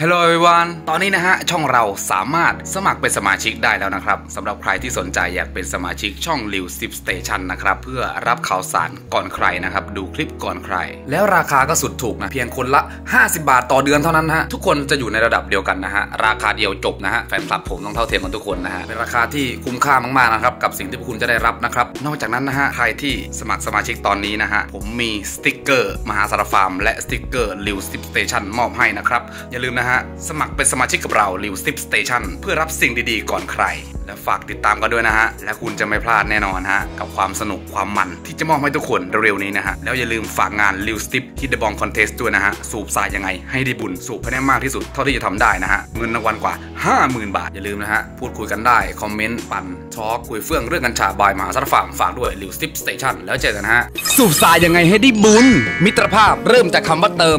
Hello everyone ตอนนี้นะฮะ ช่องเราสามารถสมัครเป็นสมาชิกได้แล้วนะครับสำหรับใครที่สนใจอยากเป็นสมาชิกช่อง r i w 10 Station นะครับ เพื่อรับข่าวสารก่อนใครนะครับ ดูคลิปก่อนใคร แล้วราคาก็สุดถูกนะ เพียงคนละ 50 บาทต่อเดือนเท่านั้นฮะ ทุกคนจะอยู่ในระดับเดียวกันนะฮะ ราคาเดียวจบนะฮะ แฟนคลับผมต้องเท่าเทียมกันทุกคนนะฮะ เป็นราคาที่คุ้มค่ามากๆนะครับ กับสิ่งที่คุณจะได้รับนะครับ นอกจากนั้นนะฮะ ใครที่สมัครสมาชิกตอนนี้นะฮะ ผมมีสติกเกอร์มหาสารฟาร์ม และสติกเกอร์ r i w 10 Station มอบให้นะครับ อย่าลืมนะฮะ สมัครเป็นสมาชิกกับเรา r i w 10 Station เพื่อรับสิ่งดีๆก่อนใคร และฝากติดตามกันด้วยนะฮะ และคุณจะไม่พลาดแน่นอนฮะ กับความสนุกความมันที่จะมอบให้ทุกคนเร็วๆนี้นะฮะ แล้วอย่าลืมฝากงาน r i w 10 Hit the Bomb Contest ด้วยนะฮะ สูบทรายยังไง ให้ได้บุญสูบให้ได้มากที่สุดเท่าที่จะทำได้นะฮะเงินรางวัลกว่า 50,000 บาทอย่าลืมนะฮะพูดคุยกันได้คอมเมนต์ปั่นทอล์กคุยเฟื่องเรื่องกัญชาบายมหาสารฟามฝากด้วย r i w 10 Station แล้วเจอกันฮะสูบทรายยังไงให้ได้บุญมิตรภาพเริ่มจากคำว่าเติม